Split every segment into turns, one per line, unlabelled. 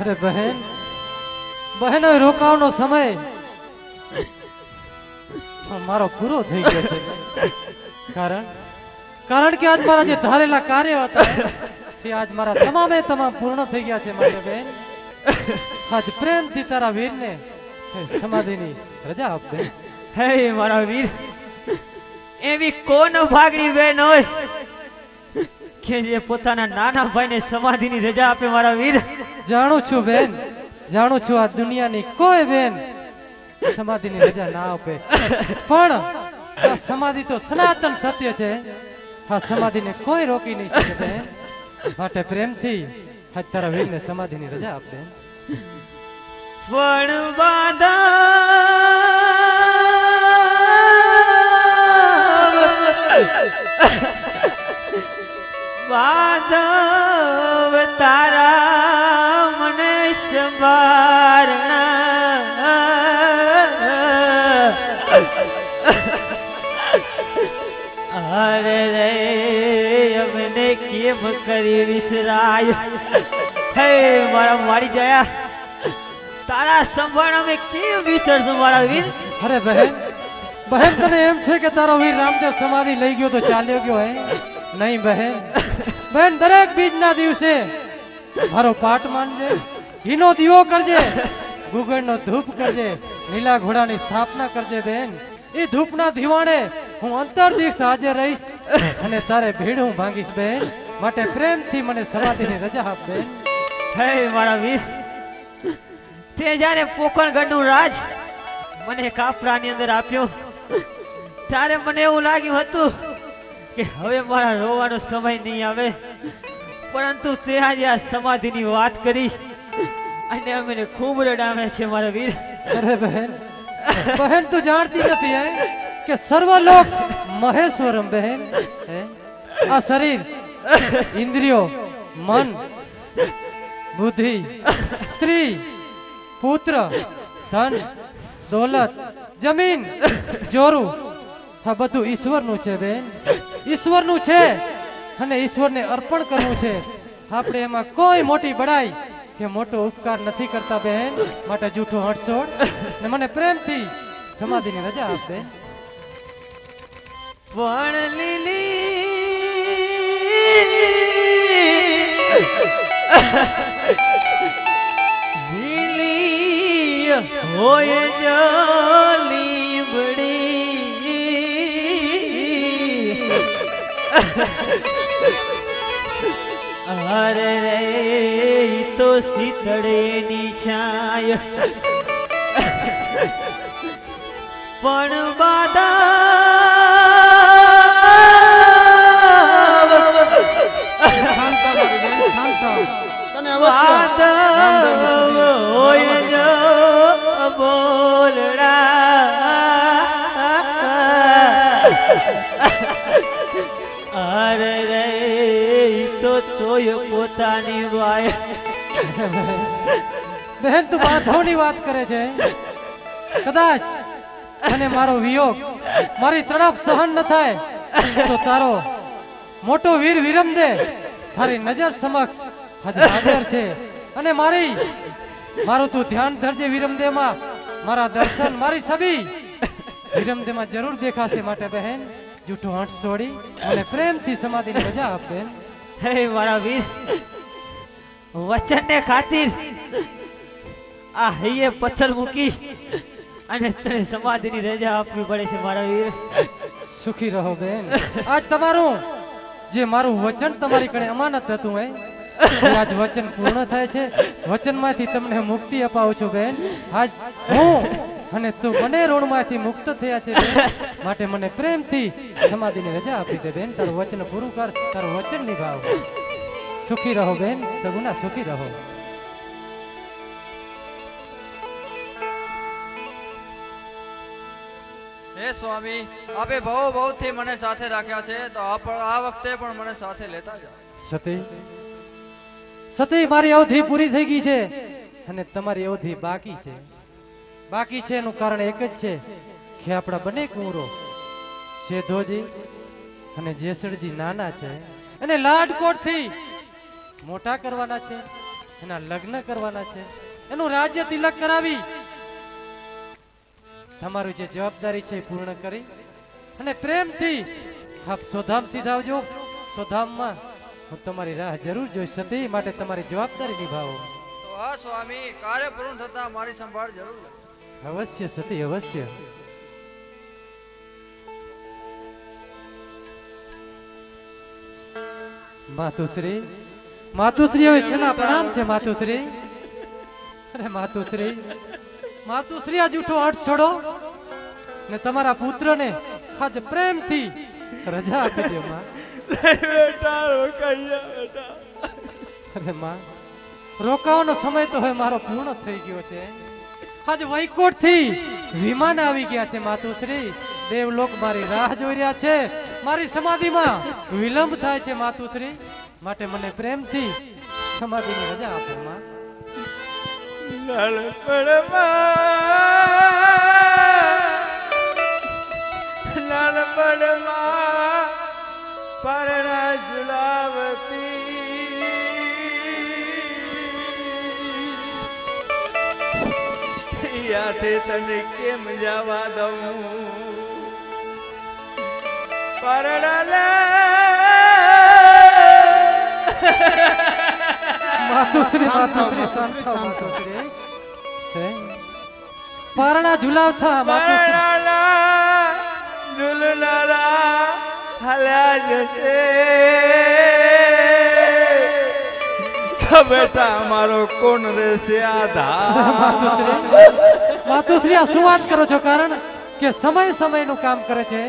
અરે બહેન બહેન રોકાવાનો સમય. મારો પૂરો થઈ ગયો છે. કારણ કારણ કે આજ મારા જે ધારેલા કાર્ય હતા તે આજ મારા તમામે તમામ પૂર્ણ થઈ ગયા છે, મારી બહેન આજ પ્રેમથી તારા વીરને સમાધિની રજા આપજે
હે, મારા વીર. એવી કોણ ભાગડી બેન હોય? કે જે પોતાના નાના ભાઈને સમાધિની રજા આપે મારા વીર?
જાણું છું બેન જાણું છું આ દુનિયાની કોઈ બેન સમાધિની રજા ના આપે. પણ આ સમાધિ તો સનાતન સત્ય છે. આ સમાધિને કોઈ રોકી નહીં શકે બેન. માટે પ્રેમથી આજ તારા વીરને સમાધિની રજા આપ બેન.
પણ બાધા. બાધવ તારા મને સંભારણા અરે રે, અમને કેમ કરી વિસરાય? હે, મારા મારી જયા. તારા સંભાળ અમે કેમ વિસરશું મારા વીર?
અરે બહેન બહેન, તને એમ છે કે તારો વીર રામદેવ સમાધિ લઈ ગયો તો ચાલ્યો ગયો હે? નહીં બહેન બહેન દરેક બીજના દિવસે મારો પાઠ માનજે ઘીનો દીવો કરજે ગુગળનો ધૂપ કરજે, લીલા ઘોડાની સ્થાપના કરજે બેન. એ ધૂપના દીવાણે હું અંતર દિવસ હાજર રહીશ અને તારે ભીડ હું ભાંગીશ બેન. માટે પ્રેમથી મને સમાધિની રજા આપ બેન.
હે મારા વીર, તે જ્યારે પોકણગઢનું રાજ મને કાપરાની અંદર આપ્યો, ત્યારે મને એવું લાગ્યું હતું કે હવે મારા રોવાનો સમય નહીં આવે. પરંતુ તે આજે આ સમાધિની વાત કરી. અને અમને ખૂબ રડાવે છે, મારા વીર.
અરે બહેન બહેન તું જાણતી નથી, હે? કે સર્વલોક મહેશ્વરમ, બહેન આ શરીર, ઇન્દ્રિયો, મન, બુદ્ધિ, સ્ત્રી, પુત્ર, ધન, દોલત, જમીન, જોરું આ બધું ઈશ્વરનું છે, બેન. ઈશ્વરનું છે. અને ઈશ્વરને અર્પણ કરવું છે. આપણે એમાં કોઈ મોટી બડાઈ કે મોટો ઉપકાર નથી કરતા, બેન. માટે જૂઠો હટશોડ ને મને પ્રેમથી સમાધિની રજા આપ
પણ લીલી હોય જો અરે રે તો શીતળેની છાય. પણ બાદા
બહેન તું બાંધવની વાત કરે છે? કદાચ અને મારો વિયોગ, મારી તડપ સહન ન થાય, તો તારો મોટો વીર વિરમદે તારી નજર સમક્ષ હાજર છે. અને મારી, મારું તું ધ્યાન ધરજે વિરમદેમાં મારા દર્શન મારી છબી વિરમદેમાં જરૂર દેખાશે માટે બહેન. જૂઠો હાંઠ છોડી અને પ્રેમથી સમાધિની મજા આપ. બહેન
હે મારા વીર વચન ને ખાतिर આ હૈયે પથ્થર મૂકી અને તને સમાધિની રજા આપવી પડે છે, મારા વીર.
સુખી રહો, બેન. આજ તમારું, જે મારું વચન તમારી કણે અમાનત હતું એ આજ વચન પૂર્ણ થાય છે. વચનમાંથી તમને મુક્તિ અપાવું છું, બેન. આજ હું અને તું બંને ઋણમાંથી મુક્ત થયા છે માટે મને પ્રેમથી સમાધિની રજા આપી દે, બેન. તારું વચન પૂરું કર, તારું વચન નિભાવ. સુખી રહો, બેન. સગુના સુખી રહો.
હે સ્વામી, આપે બહુ બહુ થી મને સાથે રાખ્યા છે, તો આ વખતે પણ મને સાથે લેતા જાઓ.
સતી સતી, મારી અવધિ પૂરી થઈ ગઈ છે અને તમારી અવધિ બાકી છે. બાકી છે એનું કારણ એક જ છે કે આપણા બંને કુંવરો શેધોજી અને જેસડજી નાના છે અને લાડકોટથી મોટા કરવાના છે, એના લગ્ન કરવાના છે. એનું રાજ્ય તિલક કરાવી તમારું જે જવાબદારી છે એ પૂર્ણ કરી અને પ્રેમથી આપ સોધામ સીધાવજો. સોધામમાં હું તમારી રાહ જરૂર જોઈશ સતી માટે તમારી જવાબદારી નિભાવો.
તો હા સ્વામી કાર્ય પૂર્ણ થતા મારી સંભાળ જરૂર
અવશ્ય સતી અવશ્ય. માતુશ્રી માતુશ્રી હવે છેલ્લા પ્રણામ છે માતુશ્રી? અરે માતુશ્રી માતુશ્રી આ જૂઠો અર્થ છોડો ને તમારા પુત્રને આજ પ્રેમથી રજા આપી દે, માં.
બેટા રોકાયા બેટા
અરે, માં, રોકાવાનો સમય તો હવે મારો પૂર્ણ થઈ ગયો છે. આજ વૈકોટથી વિમાન આવી ગયા છે, માતુશ્રી. દેવલોક મારી રાહ જોઈ રહ્યા છે. મારી સમાધિમાં વિલંબ થાય છે, માતુશ્રી. માટે મને પ્રેમથી સમાધિની રજા આપો, માં.
નાનપણમાં નાનપણમાં પરણા ઝુલાવતી. યાથે તને કેમ જવા દઉં? પરણા
માતુશ્રી માતુશ્રી. શાંત હે? પારણા ઝુલાવતા માતુશ્રી.
પરણાના હલ્યા જશે. બેટા અમારો કોણ રહેશે આધાર?
માતુશ્રી માતુશ્રી આ શું વાત કરો છો? કારણ કે સમય સમયનું કામ કરે છે.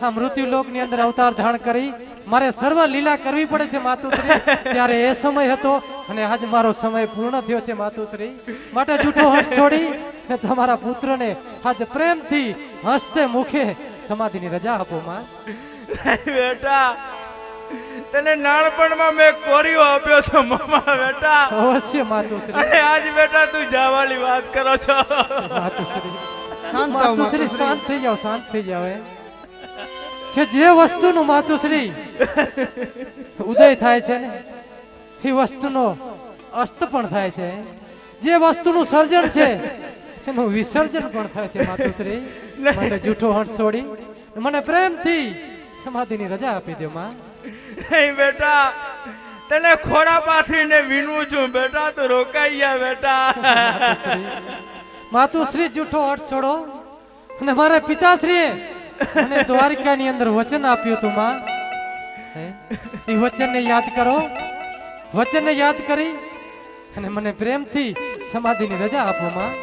આ મૃત્યુ લોકની અંદર અવતાર ધારણ કરી મારે સર્વ લીલા કરવી પડે છે માતુશ્રી. ત્યારે એ સમય હતો અને આજ મારો સમય પૂર્ણ થયો છે માતુશ્રી. માટે જૂઠો હર્ષ છોડી ને તમારા પુત્રને આજ પ્રેમથી હસતે મુખે સમાધિની રજા આપો માં.
બેટા તને નાનપણમાં મેં કોરિયો આપ્યો છો મામા બેટા.
અવશ્ય માતુશ્રી.
અને આજ બેટા તું જવાની વાત કરો છો.
માતુશ્રી.
શાંત થાઓ,
માતુશ્રી
માતુશ્રી.
શાંત થઈ જાવ શાંત થઈ જાવ કે જે વસ્તુનું માતુશ્રી ઉદય થાય છે ને? એ વસ્તુનો અસ્ત પણ થાય છે. જે વસ્તુનું સર્જન છે એનું વિસર્જન પણ થાય છે માતુશ્રી. મને જૂઠો હંસ છોડી. મને પ્રેમથી સમાધિની રજા આપી દો માં.
નહીં બેટા તને ખોડા પાથરીને વિનવું છું. બેટા તો રોકાઈ ગયા બેટા.
માતુશ્રી. જૂઠો અર્થ છોડો. અને મારા પિતાશ્રીએ મને દ્વારિકાની અંદર વચન આપ્યું હતું માં? એ વચનને યાદ કરો. વચનને યાદ કરી અને મને પ્રેમથી સમાધિની રજા આપો, માં.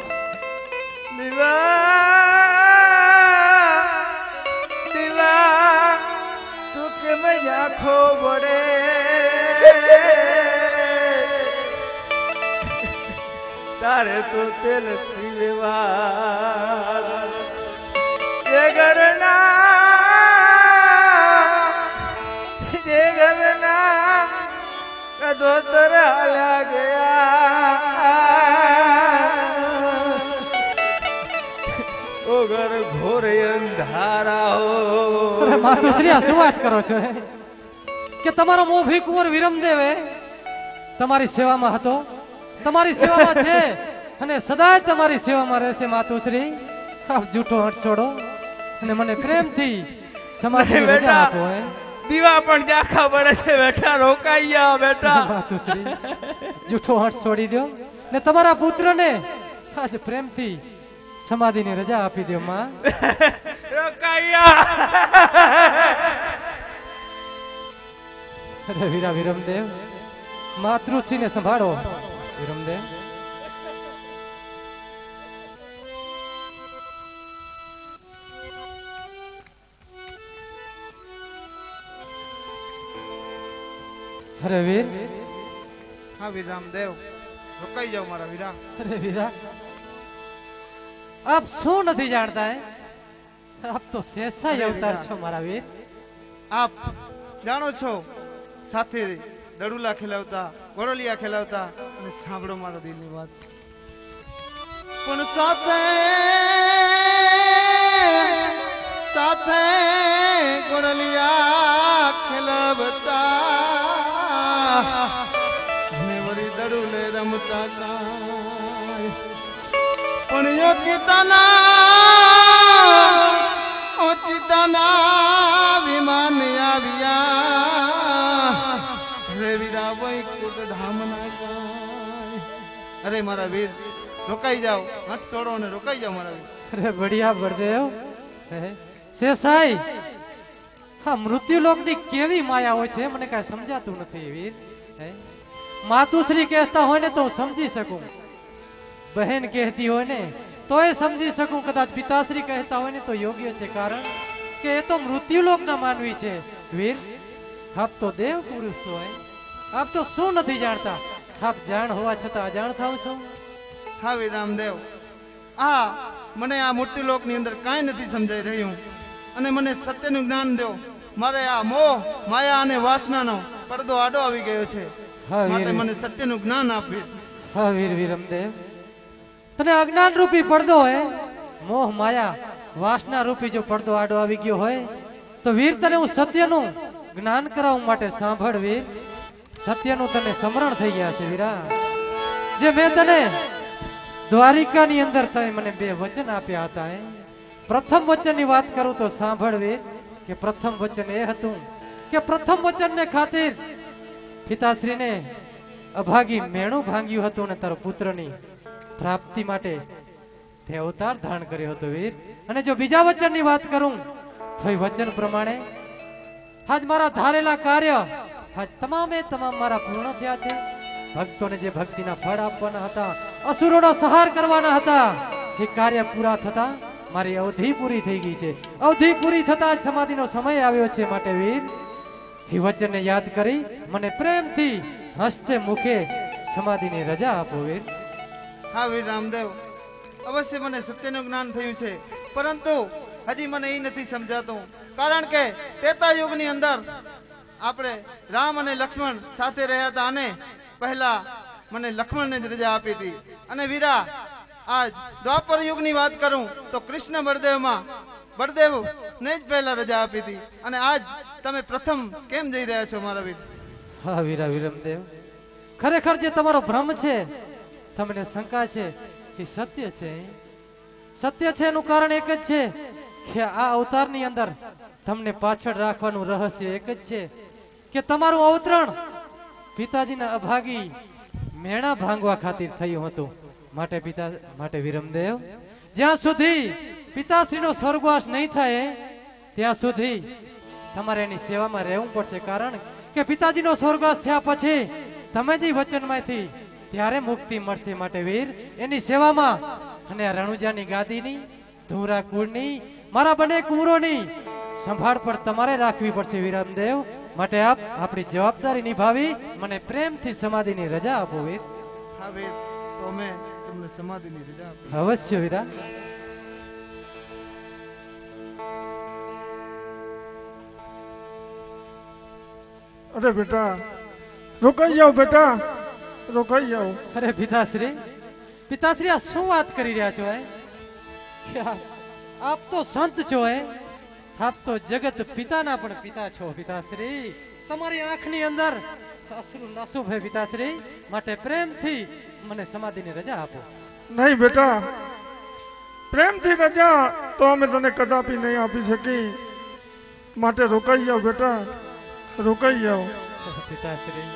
ઝાંખો વળે તારે તો તેલ પીલેવા જે ઘરના જે ઘરના ધોતર હાલ્યા ગયા ઓ ઘર ઘોર હો.
અરે માતુશ્રી આ શું વાત કરો છો? કે તમારો મોભી કુંવર વિરમદેવે તમારી સેવામાં હતો? તમારી સેવામાં છે અને સદાય તમારી સેવામાં રહેશે માતુશ્રી. આપ જૂઠો હટ છોડો અને મને પ્રેમથી સમાધિ રજા. આપો
દીવા પણ જાખા પડે છે બેટા રોકાઈ ગયા બેટા.
જૂઠો હાથ છોડી દો ને તમારા પુત્રને આજ પ્રેમથી સમાધિની રજા આપી દો માં.
રોકાઈ
અરે વીરા વિરમદેવ માતૃશ્રીને સંભાળો. વિરમદેવ. અરે વીર.
હા વીર રામદેવ. રોકાઈ જાઓ મારા વીરા.
અરે વીરા. આપ શું નથી જાણતા હે? આપ તો શેષાઈ અવતાર છો મારા વીર.
આપ જાણો છો સાથે દડુલા ખેલાવતા ગોળલિયા ખેલાવતા અને સાંભળો મારા દિલની વાત. પણ સાથે સાથે ગોળલિયા ખેલાવતા. દડુલે રમતા પણ યોચિતાના ઓચિતાના વિમાન આવ્યા. રેવીરા વૈકુટ ધામના અરે મારા વીર, રોકાઈ જાઓ. હાથ છોડો ને રોકાઈ જાઓ મારા વીર.
અરે, બઢિયા, બળદેવ. હે. શેષાઈ, હા, મૃત્યુલોકની કેવી માયા હોય છે મને કાંઈ સમજાતું નથી વીર માતુશ્રી કહેતા હોય ને તો સમજી શકું. બહેન કહેતી હોય ને, તોય સમજી શકું. કદાચ પિતાશ્રી કહેતા હોય ને તો યોગ્ય છે. કારણ કે એ તો મૃત્યુલોકના માનવી છે. વીર, આપ તો દેવ પુરુષ હોય આપ તો શું નથી જાણતા? આપ જાણ હોવા છતાં અજાણ થાવ છો?
હા રામદેવ આ, મને આ મૂર્તિલોકની અંદર કાંઈ નથી સમજાઈ રહ્યું. અને મને સત્યનું જ્ઞાન દો. મારે આ મોહ માયા અને વાસનાનો પડદો આડો આવી ગયો છે. માટે મને સત્યનું જ્ઞાન આપી.
હા વીર વિરમદેવ તને અજ્ઞાન રૂપી પડદો હોય મોહ માયા વાસના રૂપી જો પડદો આડો આવી ગયો હોય તો વીર તને હું સત્યનું જ્ઞાન કરાવવા માટે સાંભળ વીર. સત્યનું તને સમરણ થઈ ગયા છે વીરા. જે મેં તને દ્વારિકાની અંદર તમે મને બે વચન આપ્યા હતા એ પ્રથમ વચનની વાત કરું તો સાંભળવી કે પ્રથમ વચન એ હતું કે પ્રથમ વચનને ખાतिर પિતાશ્રીને અભાગી મેણું ભાંગ્યું હતું ને તારા પુત્રની પ્રાપ્તિ માટે તે અવતાર ધારણ કર્યો હતો વીર. અને જો બીજા વચનની વાત કરું, તો વચન પ્રમાણે આજ મારા ધારેલા કાર્ય, આજ તમામે તમામ મારા પૂર્ણ થયા છે. ભક્તોને જે ભક્તિના ફળ આપવાના હતા, અસુરોનો સંહાર કરવાના હતા, એ કાર્ય પૂરા થતા મારી અવધિ પૂરી થઈ ગઈ છે. અવધિ પૂરી થતા જ સમાધિનો સમય આવ્યો છે માટે વીર એ વચનને યાદ કરી મને પ્રેમથી હસ્તે મુખે સમાધિની રજા આપો વીર.
હા વીર રામદેવ, અવશ્ય મને સત્યનું જ્ઞાન થયું છે. પરંતુ હજી મને એ નથી સમજાતું. કારણ કે તેતા યુગની અંદર આપણે રામ અને લક્ષ્મણ સાથે રહ્યા હતા અને પહેલા મને લક્ષ્મણને જ રજા આપી હતી. અને વીરા આ દ્વાપર યુગની વાત કરું તો કૃષ્ણ બળદેવમાં બળદેવ ને જ પહેલા રજા આપી હતી. અને આજ તમે પ્રથમ કેમ જઈ રહ્યા છો મારા વીર?
હા, વીરા વિરમદેવ. ખરેખર જે તમારો ભ્રમ છે, તમને શંકા છે એ સત્ય છે? સત્ય છે એનું કારણ એક જ છે કે આ અવતારની અંદર તમને પાછળ રાખવાનું રહસ્ય એક જ છે કે તમારું અવતરણ પિતાજીના અભાગી મેણા ભાંગવા ખાतिर થયું હતું. માટે પિતા માટે વિરમદેવ, જ્યાં સુધી પિતાશ્રીનો સ્વર્ગવાસ નહીં થાય, ત્યાં સુધી તમારે એની સેવામાં રહેવું પડશે. કારણ કે પિતાજીનો સ્વર્ગવાસ થયા પછી તમે જે વચનમાંથી ત્યારે મુક્તિ મળશે માટે વીર. એની સેવામાં અને રણુજાની ગાદીની ધુરા કુળની મારા બંને કુંવરોની સંભાળ પણ તમારે રાખવી પડશે વિરામદેવ. માટે આપ આપણી જવાબદારી નિભાવી, મને પ્રેમથી સમાધિની રજા આપો વીર.
હા વીર, તો તમને સમાધિની રજા
અવશ્ય વિરા.
અરે બેટા રોકાઈ જાઓ બેટા રોકાઈ જાઓ.
અરે પિતાશ્રી પિતાશ્રી આ શું વાત કરી રહ્યા છો એ આપ- તો સંત છો હે? આપ તો જગત પિતાના પણ પિતા છો પિતાશ્રી. તમારી આંખની અંદર અશ્રુ નશુભ પિતાશ્રી માટે પ્રેમથી મને સમાધિની રજા આપો.
નહીં બેટા પ્રેમથી રજા તો અમે તને કદાપી નહીં આપી શકી માટે રોકાઈ જાઓ બેટા રોકાઈ જાઓ.
પિતાશ્રી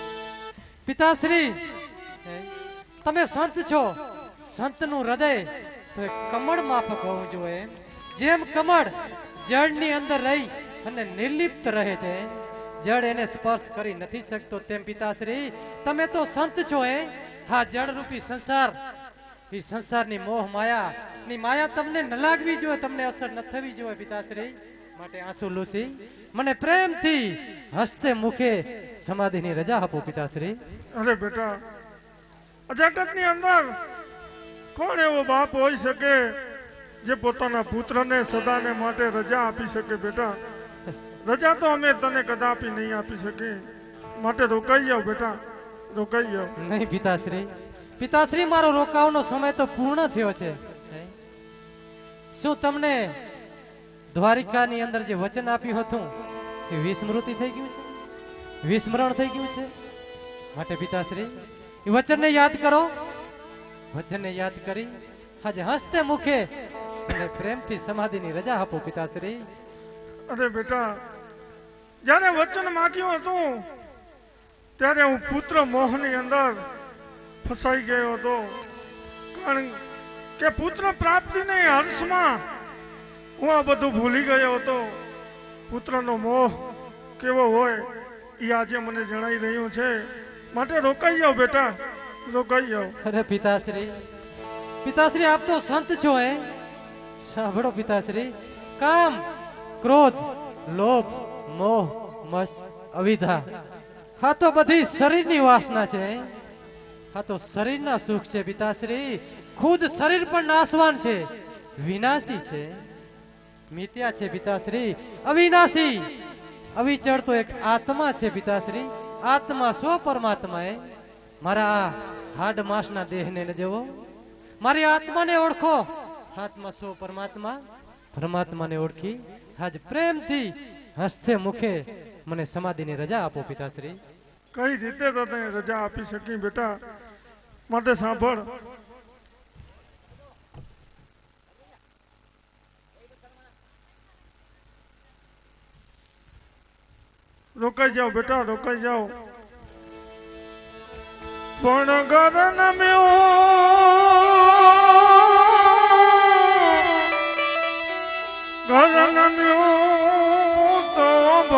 પિતાશ્રી તમે સંત છો સંતનું હૃદય તો કમળ માફક હોવું જોઈએ. જેમ કમળ જળની અંદર રહી અને નિર્લિપ્ત રહે છે જળ એને સ્પર્શ કરી નથી શકતો તેમ પિતાશ્રી, તમે તો સંત છો એ. હા, જળરૂપી સંસાર. એ સંસારની મોહ માયા. ની માયા તમને ન લાગવી જોઈએ, તમને અસર ન થવી જોઈએ પિતાશ્રી. માટે આંસુ લૂસી. મને પ્રેમથી હસ્તે મુખે સમાધિની રજા આપો પિતાશ્રી.
અરે બેટા જગતની અંદર કોણ એવો બાપ હોઈ શકે જે પોતાના પુત્રને, સદાને માટે રજા આપી શકે બેટા? રજા તો અમે તને કદાપી નહીં આપી શકીએ. માટે રોકાઈ જાઓ બેટા રોકાઈ જાઓ.
નહીં પિતાશ્રી પિતાશ્રી મારો રોકાવનો સમય તો પૂર્ણ થયો છે. શું તમને દ્વારિકાની અંદર જે વચન આપ્યું હતું એ વિસ્મૃતિ થઈ ગયું છે? વિસ્મરણ થઈ ગયું છે? માટે પિતાશ્રી એ વચનને યાદ કરો. વચનને યાદ કરી આજે હસતે મુખે અને પ્રેમથી સમાધિની રજા આપો પિતાશ્રી.
અરે બેટા જ્યારે વચન માગ્યું હતું, ત્યારે હું પુત્ર મોહની અંદર ફસાઈ ગયો હતો. કારણ કે પુત્ર પ્રાપ્તિની હર્ષમાં હું આ બધું ભૂલી ગયો હતો. પુત્રનો મોહ કેવો હોય, એ આજે મને જણાઈ રહ્યું છે. માટે રોકાઈ જાઓ બેટા, રોકાઈ જાઓ.
અરે પિતાશ્રી પિતાશ્રી, આપ તો સંત છો, હે? સાંભળો પિતાશ્રી, કામ, ક્રોધ, લોભ મોહ મસ્ત અવિધા. હા તો બધી શરીરની વાસના છે. હા તો શરીરના સુખ છે પિતાશ્રી. ખુદ શરીર પણ નાશવાન છે. વિનાશી છે. મિત્યા છે પિતાશ્રી. અવિનાશી. અવિચળ તો એક આત્મા છે પિતાશ્રી. આત્મા સ્વ પરમાત્મા એ મારા આ હાડ માંસના દેહને ન જવો. મારી આત્માને ઓળખો. આત્મા સ્વ પરમાત્મા. પરમાત્માને ઓળખી. આજ પ્રેમથી હસ્તે મુખે મને સમાધિની રજા આપો, પિતાશ્રી.
કઈ રીતે તને રજા આપી શકી બેટા? માટે સાંભળ. રોકાઈ જાઓ બેટા, રોકાઈ જાઓ. પણ ઘર નમ્યો. ઘર નમ્યું.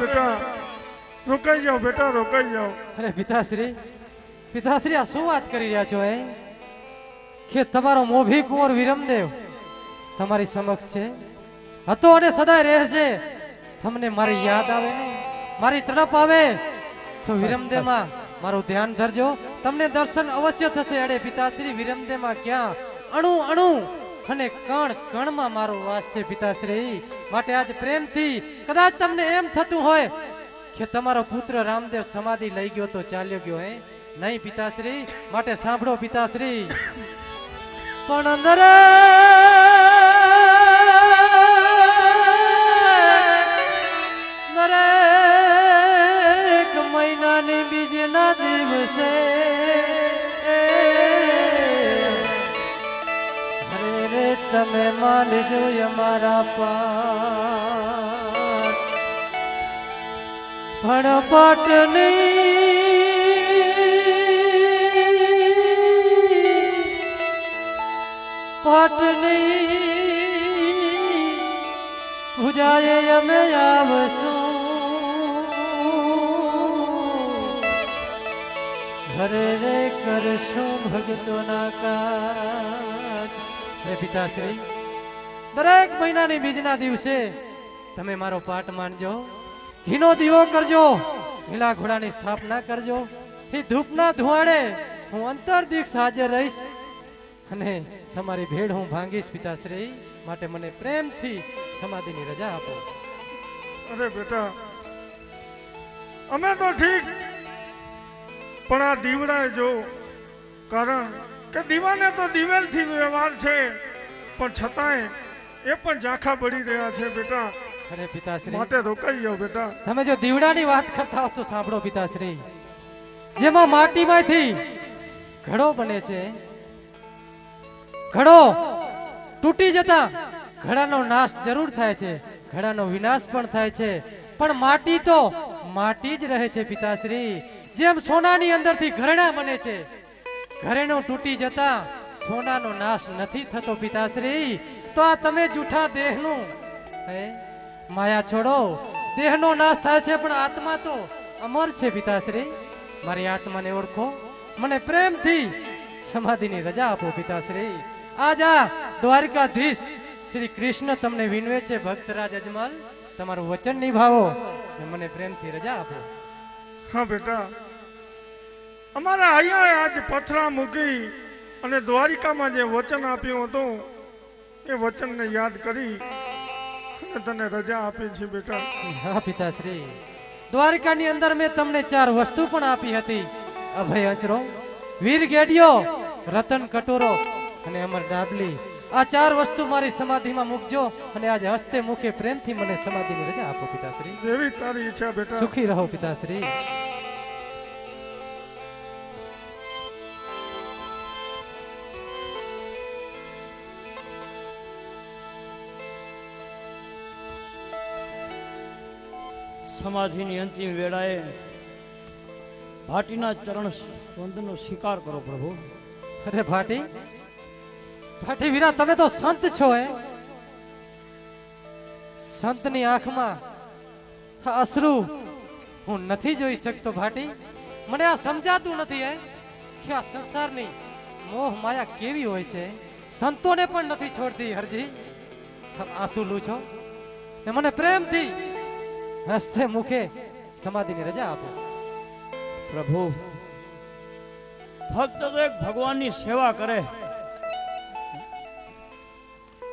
બેટા, રોકાઈ જાઓ બેટા, રોકાઈ જાઓ.
અરે પિતાશ્રી પિતાશ્રી, આ શું વાત કરી રહ્યા છો એ કે તમારો મોભી કુંવર વિરમદેવ તમારી સમક્ષ છે? હતો અને સદાય રહેશે. તમને મારી યાદ આવે ને, મારી તડપ આવે, તો વિરમદેવમાં મારું ધ્યાન ધરજો. તમને દર્શન અવશ્ય થશે, અરે પિતાશ્રી, વિરમદેવમાં ક્યાં અણુ અણુ અને કણ કણમાં મારો વાસ છે, પિતાશ્રી? માટે આજ પ્રેમથી કદાચ તમને એમ થતું હોય કે તમારો પુત્ર રામદેવ સમાધિ લઈ ગયો તો ચાલ્યો ગયો હે? નહીં પિતાશ્રી, માટે સાંભળો પિતાશ્રી. પણ અંદર દરેક મહિનાની બીજના દિવસે તમે માનજો અમારા પાઠ પણ પાટની પાટની પૂજાએ અમે આવશું ઘરે રે કરશું ભક્તોના કાજ હે પિતાશ્રી, દરેક મહિનાની બીજના દિવસે તમે મારો પાઠ માનજો, ઘીનો દીવો કરજો ઘીલા ઘોડાની સ્થાપના કરજો એ ધૂપના ધુવાડે હું અંતર દીક્ષ હાજર રહીશ અને તમારી ભેડ હું ભાંગીશ પિતાશ્રી, માટે મને પ્રેમથી સમાધિની રજા આપો.
અરે બેટા, અમે તો ઠીક, પણ આ દીવડા જો કારણ કે દીવાને તો દિવેલથી વ્યવહાર છે પણ છતાંય એ પણ ઝાંખા પડી રહ્યા છે બેટા.
અરે પિતાશ્રી.
માટે રોકાઈ જાઓ બેટા.
તમે જો દીવડાની વાત કરતા હો તો સાંભળો પિતાશ્રી. જેમાં માટીમાંથી ઘડો બને છે. ઘડો તૂટી જતા ઘડાનો નાશ જરૂર થાય છે ઘડાનો વિનાશ પણ થાય છે. પણ માટી તો માટી જ રહે છે પિતાશ્રી. જેમ સોનાની અંદરથી ઘરણા બને છે ઘરેણું તૂટી જતા સોનાનો નાશ નથી થતો પિતાશ્રી. તો આ તમે જૂઠા દેહનું. હે, માયા છોડો, દેહનો નાશ થાય છે પણ આત્મા તો અમર છે પિતાશ્રી. મારી આત્માને ઓળખો, મને પ્રેમથી સમાધિની રજા આપો પિતાશ્રી. આજ આ દ્વારકાધીશ શ્રી કૃષ્ણ તમને વિનવે છે ભક્તરાજ અજમલ. તમારું વચન નિભાવો મને પ્રેમથી રજા આપો.
હા બેટા અમારા અહીંયા આજ પથરા મૂકી અને દ્વારિકામાં જે વચન આપ્યું હતું એ વચનને યાદ કરી અને તને રજા આપી છે બેટા.
હા પિતાશ્રી. દ્વારકાની અંદર મેં તમને ચાર વસ્તુ પણ આપી હતી. અભય અંચરો વીર ગેડિયો રતન કટોરો અને અમર ડાબલી. આ ચાર વસ્તુ મારી સમાધિમાં મૂકજો અને આજે હસ્તે મુખે પ્રેમથી મને સમાધિની રજા આપો પિતાશ્રી.
જેવી તારી ઈચ્છા બેટા.
સુખી રહો પિતાશ્રી.
સમાધિની અંતિમ વેળાએ ભાટીના ચરણ વંદનો સ્વીકાર કરો પ્રભુ.
અરે ભાટી ભાટી વીરા, તમે તો સંત છો હે. સંતની આંખમાં અશ્રુ હું નથી જોઈ શકતો ભાટી. મને આ સમજાતું નથી હે કે આ સંસારની મોહ માયા કેવી હોય છે. સંતોને પણ નથી છોડતી હરજી. આંસુ લો છો ને મને પ્રેમથી હસ્તે મુખે સમાધિની રજા આપો.
પ્રભુ, ભક્ત તો એક ભગવાનની સેવા કરે.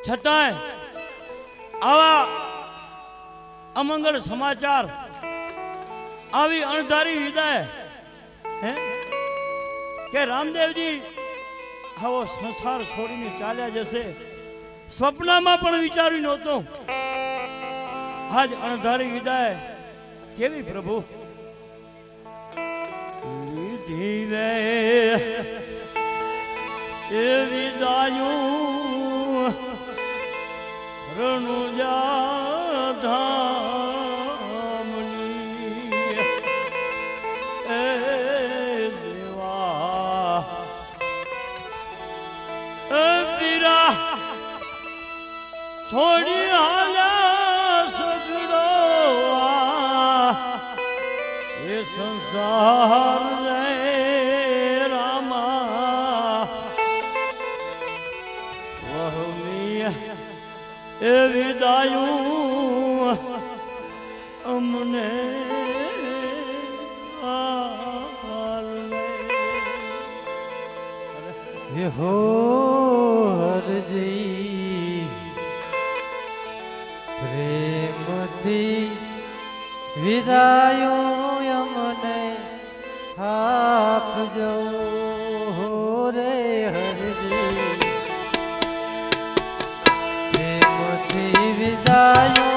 છતાંય આવા અમંગળ સમાચાર આવી અણધારી વિદાય કે રામદેવજી આવો સંસાર છોડીને ચાલ્યા જશે. સ્વપ્નમાં પણ વિચાર્યું નહોતું. આજ અણધારી વિદાય. કેવી પ્રભુ?
પ્રેમથી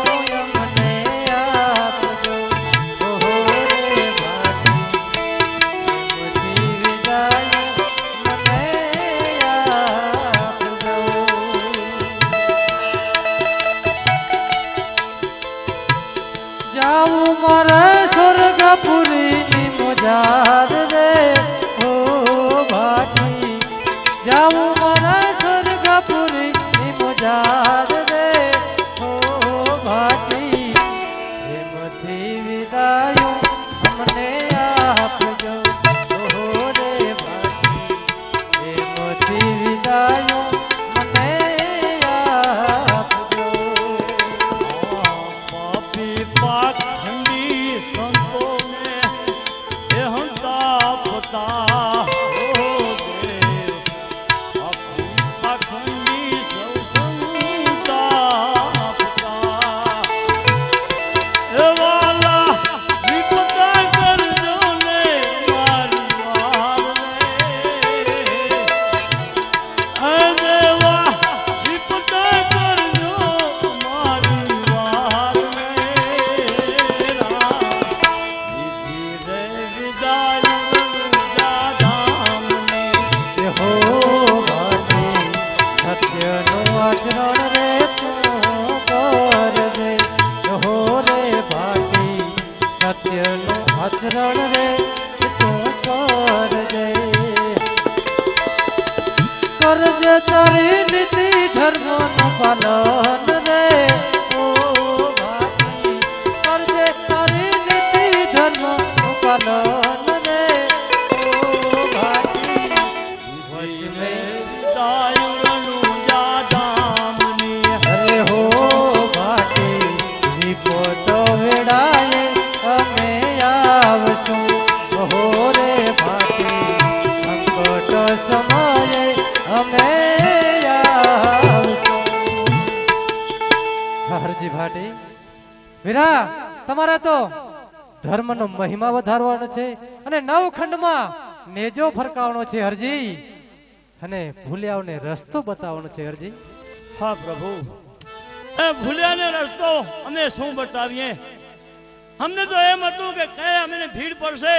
મહિમા વધારવાનો છે અને નવ ખંડમાં નેજો ફરકાવવાનો છે હરજી. અને ભૂલ્યાઓને રસ્તો બતાવવાનો છે હરજી.
હા, પ્રભુ. એ ભૂલ્યાને રસ્તો અમે શું બતાવીએ? અમને તો એમ હતું કે કઈ અમને ભીડ પડશે,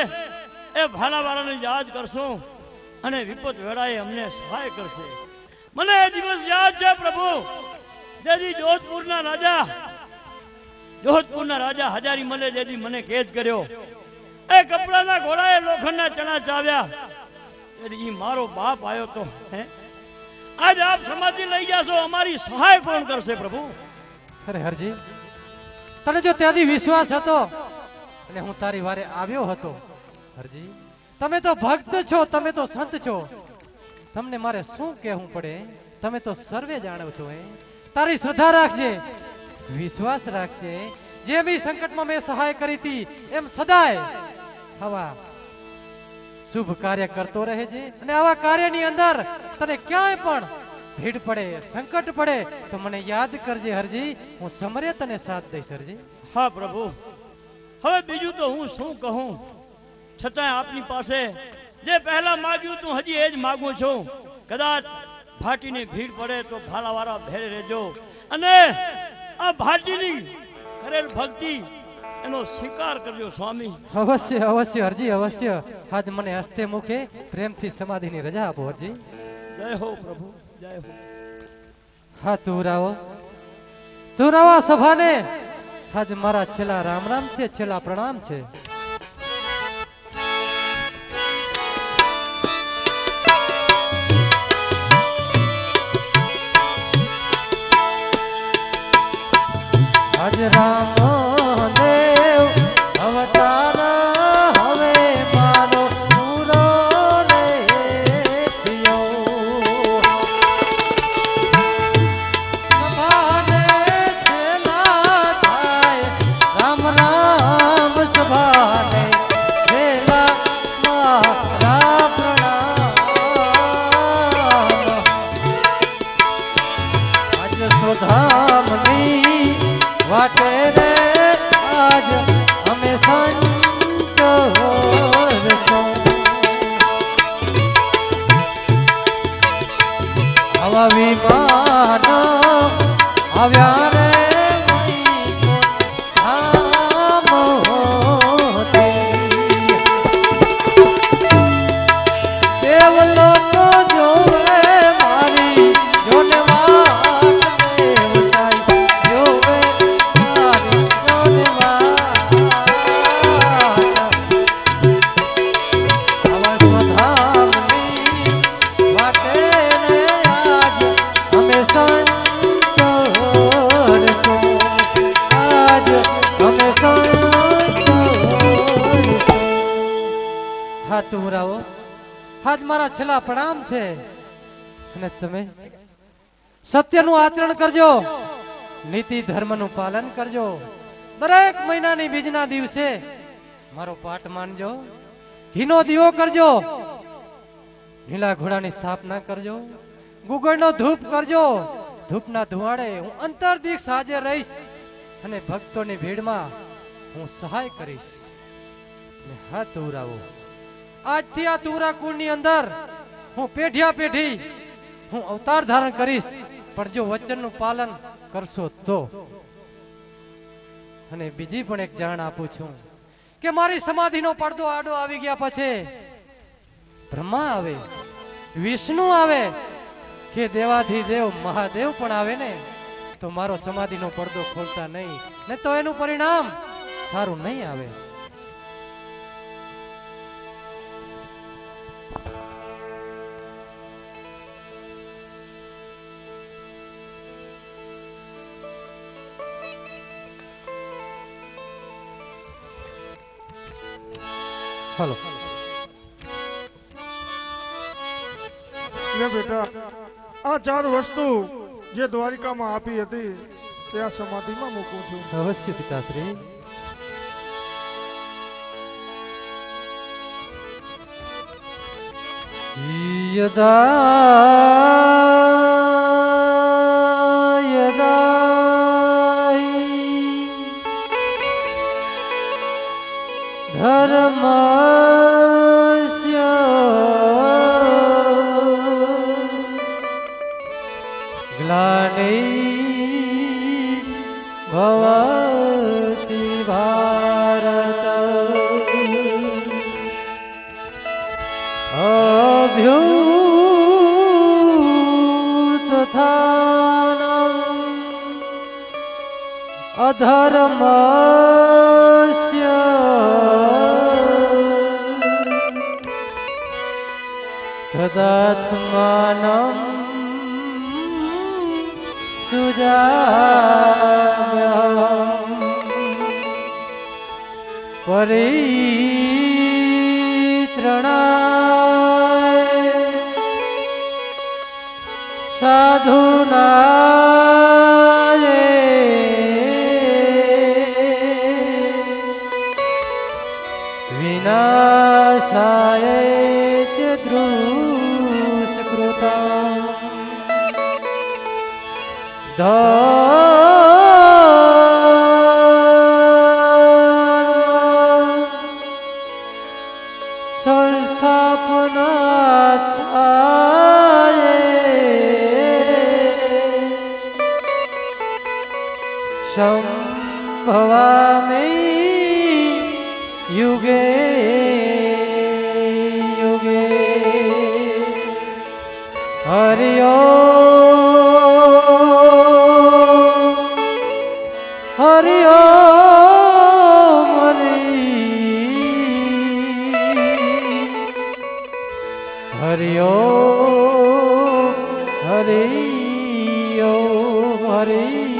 એ ભાલાવાળાને યાદ કરશું અને વિપત વેળાએ અમને સહાય કરશે. મને એ દિવસ યાદ છે, પ્રભુ. જેથી જોધપુરના રાજા જોધપુરના રાજા હજારી મલે જેદી મને કેદ કર્યો. એ કપડાના ઘોડાએ લોખંડના ચણા ચાવ્યા. એટલે ઈ મારો બાપ આવ્યો તો, હે? આજ આપ સમાધિ લઈ જાશો, અમારી સહાય કોણ કરશે પ્રભુ?
અરે હરજી, તને જો ત્યાંથી વિશ્વાસ હતો, એટલે હું તારી વારે આવ્યો હતો. હરજી, તમે તો ભક્ત છો, તમે તો સંત છો. તમને મારે શું કહેવું પડે? તમે તો સર્વે જાણો છો એ તારી શ્રદ્ધા રાખજે. વિશ્વાસ રાખજે. જે બી સંકટમાં મેં સહાય કરી હતી એમ સદાય હવા શુભ કાર્ય કરતો રહેજે. અને આવા કાર્યની અંદર તને ક્યાંય પણ ભીડ પડે, સંકટ પડે, તો મને યાદ કરજે હરજી. હું સમરે તને સાથ દઈશ હરજી.
હા, પ્રભુ. હવે બીજું તો હું શું કહું? છતાંય આપની પાસે જે પહેલા માગ્યું તું, હજી એ જ માગું છું. કદાચ ભાટીની ભીડ પડે તો ભાલાવાળા ભેર રહેજો. અને આ ભાટીની કરેલ ભક્તિ એનો સ્વીકાર કરજો સ્વામી.
અવશ્ય અવશ્ય હરજી અવશ્ય. આજ મને હસ્તે મુખે પ્રેમથી સમાધિની રજા આપો હરજી.
જય હો પ્રભુ જય હો.
હા તું રાવો. તું રાવા સભાને. આજ મારા છેલ્લા રામ રામ છે છેલ્લા પ્રણામ છે. આજ મારા પ્રણામ છે. અને તમે સત્યનું આચરણ કરજો. નીતિ ધર્મનું પાલન કરજો. દરેક મહિનાની બીજના દિવસે મારો પાઠ માનજો. ઘીનો દીવો કરજો. નીલા ઘોડાની સ્થાપના કરજો. ગુગળનો ધૂપ કરજો. ધૂપના ધુવાડે હું અંતર દીક્ષ હાજર રહીશ અને ભક્તોની ભીડમાં હું સહાય કરીશ. હા તુરાવો આજથી આ તુરા કુળની અંદર હું પેઢિયા પેઢી હું અવતાર ધારણ કરીશ, પણ જો વચનનું પાલન કરશો તો. અને બીજી પણ એક જાણ આપું છું કે મારી સમાધિનો પડદો આડો આવી ગયા પછી બ્રહ્મા આવે, વિષ્ણુ આવે કે દેવાધિદેવ મહાદેવ પણ આવે ને, તો મારો સમાધિનો પડદો ખોલતા નહીં. ને તો એનું પરિણામ સારું નહીં આવે. હલો.
લે બેટા આ ચાર વસ્તુ જે દ્વારિકામાં આપી હતી તે આ સમાધિમાં મૂકું છું.
અવશ્ય પિતાશ્રી? યદા તદાત્માનમ સુજામ્યહમ પરિત્રણાય સાધુનાય Hare Om Hare.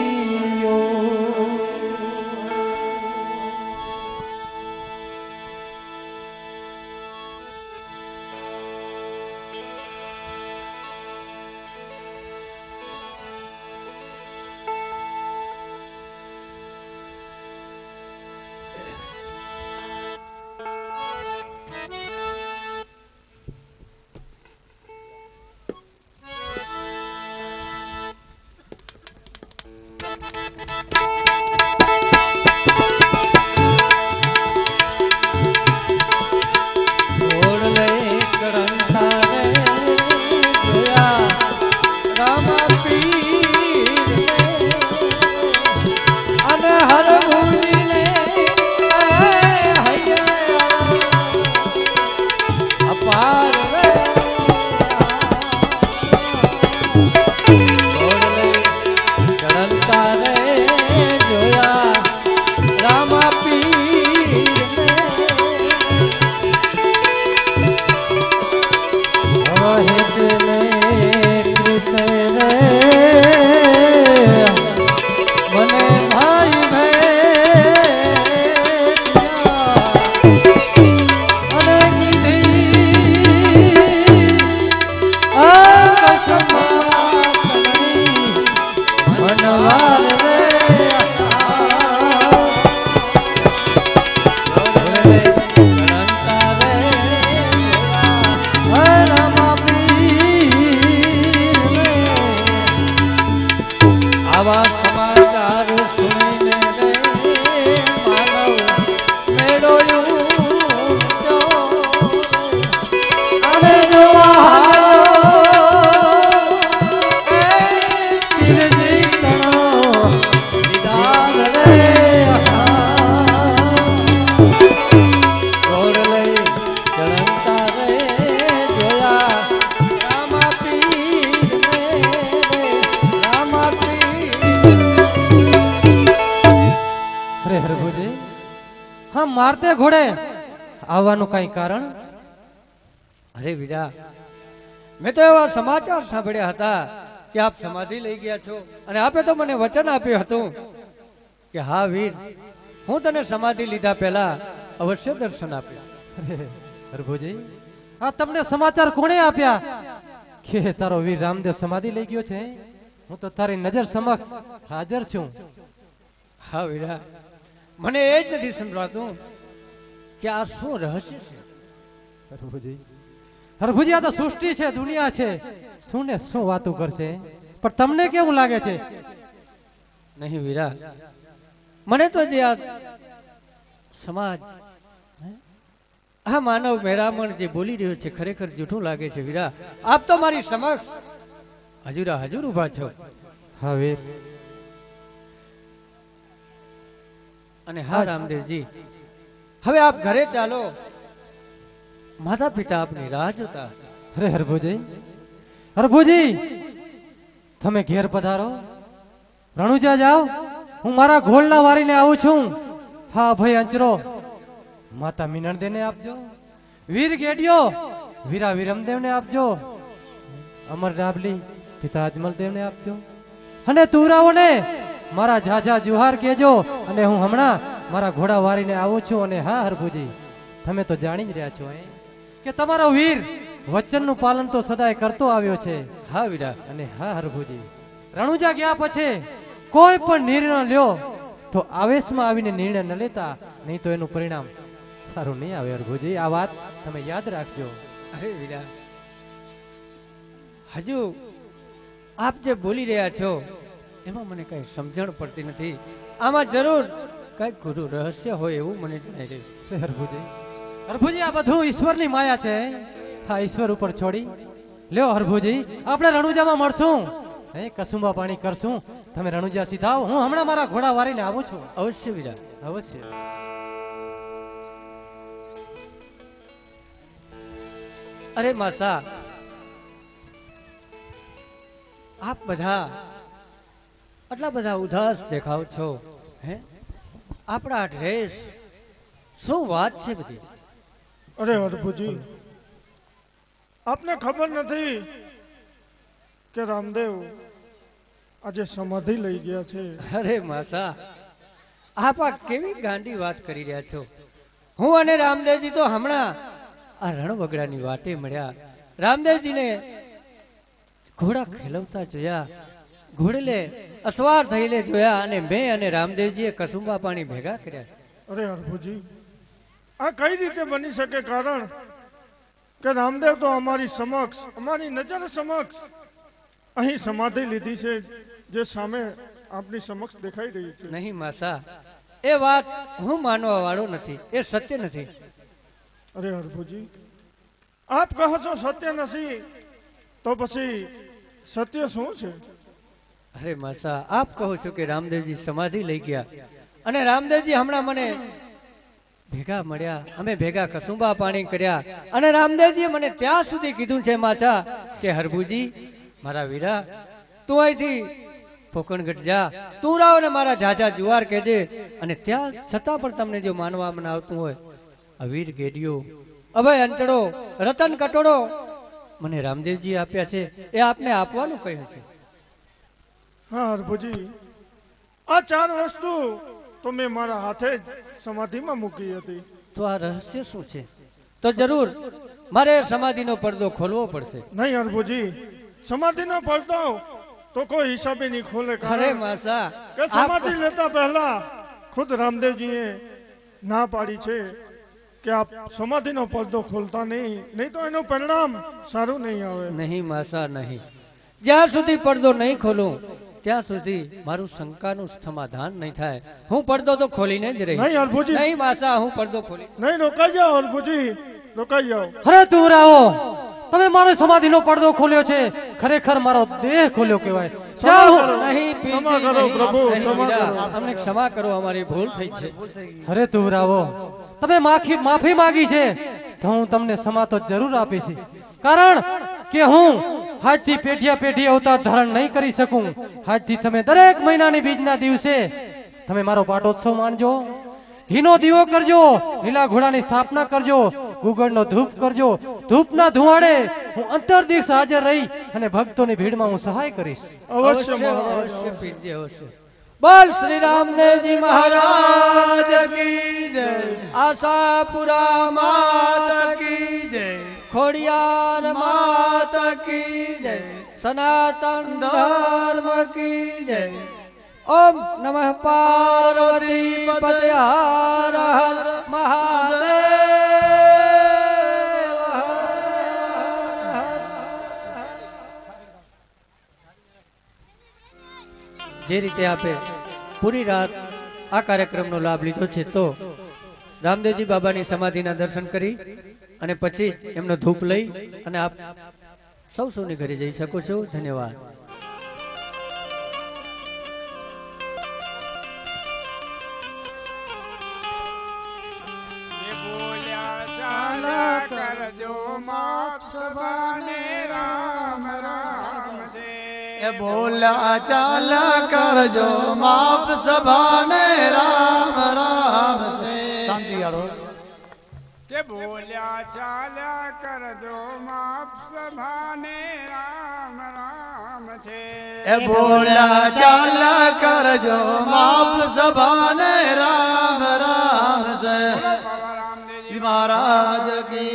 કારણ?
અરે વીરા મેં તો એવા સમાચાર સાંભળ્યા હતા કે આપ સમાધિ લઈ ગયા છો અને આપે તો મને વચન આપ્યું હતું કે હા વીર હું તને સમાધિ લીધા પહેલા અવશ્ય દર્શન આપ્યા
હરભુજી આ તમને સમાચાર કોણે આપ્યા? કે તારો વીર રામદેવ સમાધિ લઈ ગયો છે હું? તો તારી નજર સમક્ષ હાજર છું.
હા વીરા મને એ જ નથી સમજાતું કે આ શું રહસ્ય છે?
હરભુજી. હરભુજી આ તો સૃષ્ટિ છે દુનિયા છે. શું ને શું વાતો કરશે? પણ તમને કેવું લાગે છે?
નહીં વીરા મને તો જે આ સમાજ આ માનવ મેરામણ જે બોલી રહ્યો છે ખરેખર જૂઠું લાગે છે વીરા. આપ તો મારી સમક્ષ હજુરા હજુર ઊભા છો.
હવે
અને હા રામદેવજી. હવે આપ ઘરે ચાલો. માતા પિતા આપની રાહ જોતા.
અરે હરભુજી હરભુજી, તમે ઘેર પધારો. રણુજા જાઓ, હું મારા ઘોલના વારીને આવું છું. હા ભાઈ અંચરો, માતા મિનળદેવને આપજો. વીર ગેડિયો, વીરા વિરમદેવને આપજો. અમર ડાબલી પિતા અજમલદેવને આપજો. અને તુરાઓને મારા ઝાઝા જુહાર કેજો અને હું હમણાં મારા ઘોડા વારીને આવું છું. અને હા હરભુજી, તમે તો જાણી જ રહ્યા છો એ કે તમારો વીર વચનનું પાલન તો સદાય કરતો આવ્યો છે.
હા વીરા.
અને હા હરભુજી. રણુજા ગયા પછી કોઈ પણ નિર્ણય લ્યો તો આવેશમાં આવીને નિર્ણય ન લેતા નહીં તો એનું પરિણામ સારું નહીં આવે હરભુજી. આ વાત તમે યાદ રાખજો.
અરે વીરા હજુ આપ જે બોલી રહ્યા છો એમાં મને કઈ સમજણ પડતી નથી. આમાં જરૂર કઈ ગુરુ રહસ્ય હોય એવું મને જણાઈ રહ્યું
હરભુજી હરભુજી આ બધું ઈશ્વરની માયા છે. હા ઈશ્વર ઉપર છોડી. લ્યો હરભુજી આપણે રણુજામાં મળશું. હે કસુંબા પાણી કરશું. તમે રણુજા સીધા હું હમણાં મારા ઘોડા વારીને આવું છું.
અવશ્ય વીરા
અવશ્ય.
અરે માસા આપ બધા આટલા બધા ઉદાસ દેખાવ છો હે? આપણા ડ્રેસ શું વાત છે બધી?
અરે અર્ભુજી આપને ખબર નથી કે રામદેવ આજે સમાધિ લઈ ગયા છે.
અરે માસા આપ આ કેવી ગાંડી વાત કરી રહ્યા છો? હું અને રામદેવજી તો હમણાં આ રણવગડાની વાટે મળ્યા. રામદેવજીને ઘોડા ખેલવતા જોયા ઘોડલે અસવાર થઈને જોયા અને મેં અને રામદેવજીએ કસુંબા પાણી ભેગા કર્યા.
અરે હરભુજી આ કઈ રીતે બની શકે? કારણ કે રામદેવ તો અમારી સમક્ષ અમારી નજર સમક્ષ અહીં સમાધિ લીધી છે જે સામે આપની સમક્ષ દેખાઈ રહી છે.
નહીં માસા એ વાત હું માનવા વાળો નથી એ સત્ય નથી.
અરે હરભુજી આપ કહો છો સત્ય નથી તો પછી સત્ય શું છે?
અરે માસા આપ કહો છો કે રામદેવજી સમાધિ લઈ ગયા અને રામદેવજી હમણાં મને ભેગા મળ્યા. અમે ભેગા કસુંબા પાણી કર્યા. અને રામદેવજીએ મને ત્યાં સુધી કીધું છે માછા કે હરભુજી, મારા વીરા, તું અહીંથી પોકણગઢ જા. તું રાવ ને મારા ઝાઝા જુવાર કહેજે. અને ત્યાં છતાં પણ તમને જો માનવામાં આવતું હોય આ વીર ગેડિયો, અભય અંચડો રતન કટોડો મને રામદેવજી આપ્યા છે. એ આપને આપવાનું કહ્યું છે.
હા, હરભુજી. આ ચાર વસ્તુ તો મેં મારા હાથે જ સમાધિમાં મૂકી હતી.
તો આ રહસ્ય શું છે? તો જરૂર મારે સમાધિનો પડદો ખોલવો પડશે.
નહીં અર્ભુજી સમાધિનો પડદો તો કોઈ હિસાબે નહીં ખોલે
અરે માસા
કે સમાધિ લેતા પહેલા ખુદ રામદેવજીએ ના પાડી છે કે આપ સમાધિનો પડદો ખોલતા નહીં નહીં તો એનું પરિણામ સારું નહીં આવે.
નહીં માસા નહીં. જ્યાં સુધી પડદો નહીં ખોલું ત્યાં સુધી મારું શંકાનું સમાધાન નહીં થાય. હું પડદો તો ખોલીને જ રહી.
નહીં હરભુજી
નહીં માસા હું પડદો ખોલી
નહીં રોકાઈ જાઓ હરભુજી રોકાઈ જાઓ.
અરે તું રાવો તમે મારો સમાધિનો પડદો ખોલ્યો છે. ખરેખર મારો દેહ ખોલ્યો કહેવાય. ચાલ
નહીં પીરજી,
ક્ષમા કરો.
અમને ક્ષમા અમારી ભૂલ થઈ છે.
અરે તું રાવો તમે માફી માફી માંગી છે. તો હું તમને ક્ષમા તો જરૂર આપીશ. કારણ કે હું આજથી પેઢીયા પેઢી અવતાર ધારણ નહીં કરી શકું. આજથી તમે દરેક મહિનાની બીજના દિવસે તમે મારો પાટોત્સવ માનજો ઘીનો દીવો કરજો લીલા ઘોડાની સ્થાપના કરજો ગુગળનો ધૂપ કરજો. ધૂપના ધુવાડે હું અંતર દિવસ હાજર રહી અને ભક્તોની ભીડમાં હું સહાય કરીશ.
અવશ્ય
અવશ્ય. બોલ શ્રી રામદેવજી મહારાજ કી જય. આશાપુરા માતા કી જય. ખોડિયાર માતા કી જય. સનાતન ધર્મ કી જય. ઓમ નમઃ પાર્વતી પતે જે રીતે આપે પૂરી રાત આ કાર્યક્રમનો લાભ લીધો છે, તો રામદેવજી બાબાની સમાધિના દર્શન કરી અને પછી એમનો ધૂપ લઈ અને આપ સૌ સૌની ઘરે જઈ શકો છો. ધન્યવાદ.
એ
भोला चाल करजो
सभाने राम राम बोला चाल करजो सभाने राम राम
भोला
चाल करजो सभाने
राम
राम से। महाराज की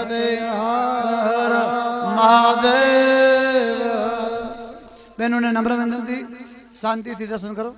પદે હર મહાદેવ બહેનોને નમ્ર વિનંતી શાંતિથી દર્શન કરો